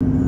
you